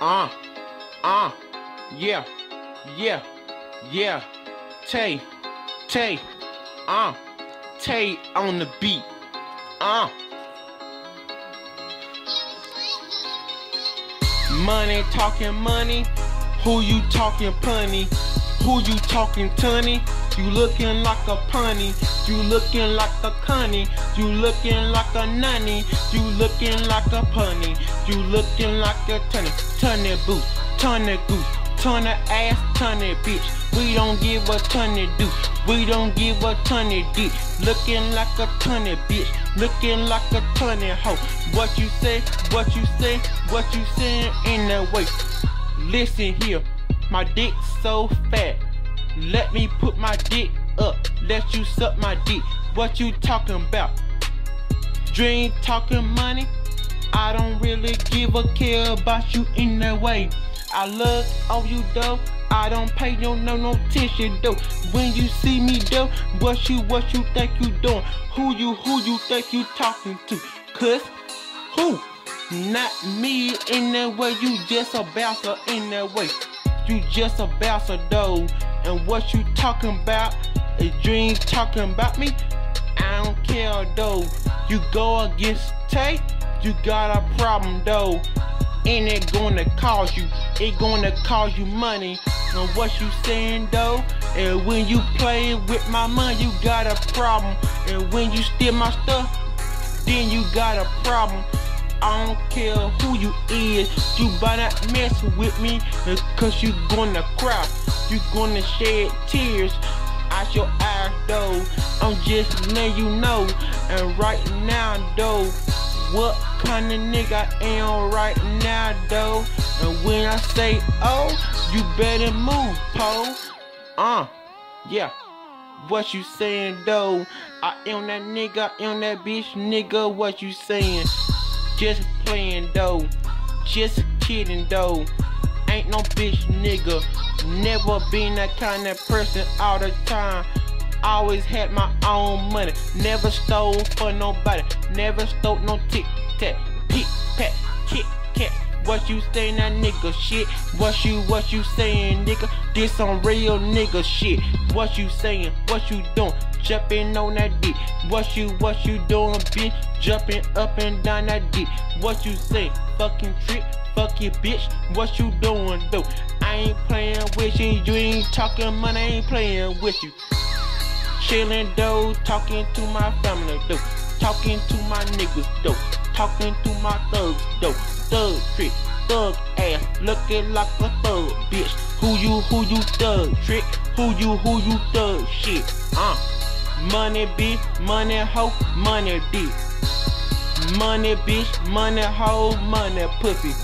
Uh, uh, yeah, yeah, yeah. Tay, Tay, uh, Tay on the beat. Uh. Money talking money. Who you talking punny? Who you talking tunny? You looking like a punny. You looking like a cunny. You looking like a nunny. You looking like a punny. You looking like a tunny. Tunny boot. Tunny goose. Tunny ass. Tunny bitch. We don't give a tunny do. We don't give a tunny dick. Looking like a tunny bitch. Looking like a tunny hoe. What you say? What you say? What you saying in that way? Listen here. My dick so fat. Let me put my dick up. Let you suck my dick. What you talking about? Dream talking money. I don't really give a care about you in that way. I look on you though. I don't pay no no no attention though. When you see me though, what you what you think you doing? Who you who you think you talking to? Cause who? Not me in that way. You just a bouncer in that way. You just a bouncer though. And what you talking about? A dream talking about me? I don't care though. You go against Tay, you got a problem though. And it gonna cost you, it gonna cost you money. And what you saying though? And when you play with my money, you got a problem. And when you steal my stuff, then you got a problem. I don't care who you is, you better mess with me, cause you gonna cry, you gonna shed tears out your eyes though. I'm just letting you know, and right now though, what kind of nigga I am right now though. And when I say oh, you better move, po. Uh, yeah. What you saying though? I am that nigga, I am that bitch nigga, what you saying? Just playing though, just kidding though. Ain't no bitch nigga, never been that kind of person all the time. Always had my own money, never stole for nobody, never stole no tic tac, What you saying that nigga shit? What you what you saying nigga? This some real nigga shit. What you saying? What you doing? Jumping on that dick. What you what you doing, bitch? Jumping up and down that dick. What you say? Fucking trick. Fuck you, bitch. What you doing, though? I ain't playing with you. You ain't talking money. I ain't playing with you. Chilling, though. Talking to my family, though. Talking to my niggas, though. Talking to my thugs, though. Thug trick. Thug ass. Looking like a thug, bitch. Who you, who you thug trick? Who you, who you thug shit? Uh. Money bitch, money hoe, money dick. Money bitch, money hoe, money pussy.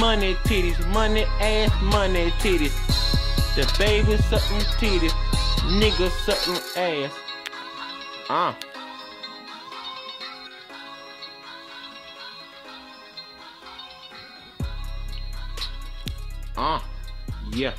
Money titties, money ass, money titties. The baby sucking titties, nigga sucking ass. Uh. Uh, yeah.